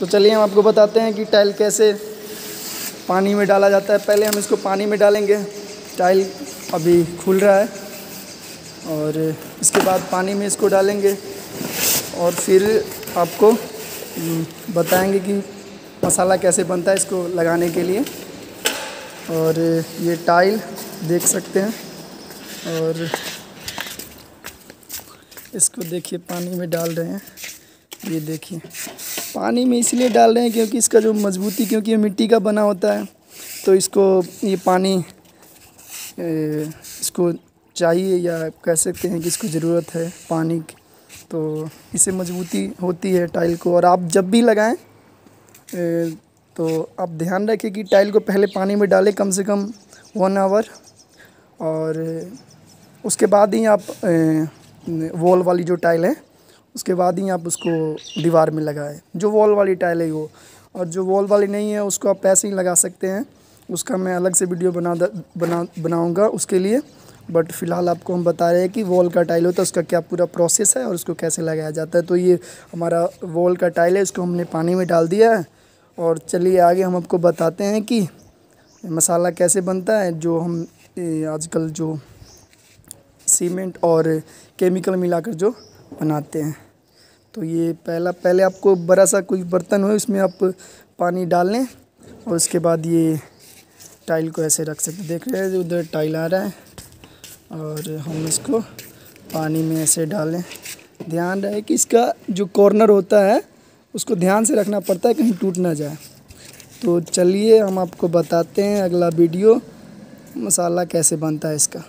तो चलिए हम आपको बताते हैं कि टाइल कैसे पानी में डाला जाता है। पहले हम इसको पानी में डालेंगे। टाइल अभी खुल रहा है और इसके बाद पानी में इसको डालेंगे और फिर आपको हम्म, बताएँगे कि मसाला कैसे बनता है इसको लगाने के लिए। और ये टाइल देख सकते हैं और इसको देखिए पानी में डाल रहे हैं। ये देखिए। पानी में इसलिए डाल रहे हैं क्योंकि इसका जो मजबूती, क्योंकि ये मिट्टी का बना होता है तो इसको, ये पानी इसको चाहिए या कह सकते हैं कि इसको ज़रूरत है पानी की। तो इससे मजबूती होती है टाइल को। और आप जब भी लगाएँ तो आप ध्यान रखें कि टाइल को पहले पानी में डालें कम से कम वन आवर। और उसके बाद ही आप वॉल वाली जो टाइल है उसके बाद ही आप उसको दीवार में लगाएँ। जो वॉल वाली टाइल है वो। और जो वॉल वाली नहीं है, उसको आप पैसे ही लगा सकते हैं। उसका मैं अलग से वीडियो बना बना, बनाऊँगा उसके लिए। बट फ़िलहाल आपको हम बता रहे हैं कि वॉल का टाइल होता है, उसका क्या पूरा प्रोसेस है और उसको कैसे लगाया जाता है। तो ये हमारा वॉल का टाइल है, इसको हमने पानी में डाल दिया है। और चलिए आगे हम आपको बताते हैं कि मसाला कैसे बनता है, जो हम आजकल जो सीमेंट और केमिकल मिलाकर जो बनाते हैं। तो ये पहला, पहले आपको बड़ा सा कोई बर्तन हो, इसमें आप पानी डाल लें और उसके बाद ये टाइल को ऐसे रख सकते देख रहे हैं, उधर टाइल आ रहा है और हम इसको पानी में ऐसे डालें। ध्यान रहे कि इसका जो कॉर्नर होता है, उसको ध्यान से रखना पड़ता है, कहीं टूट ना जाए। तो चलिए, हम आपको बताते हैं अगला वीडियो, मसाला कैसे बनता है इसका।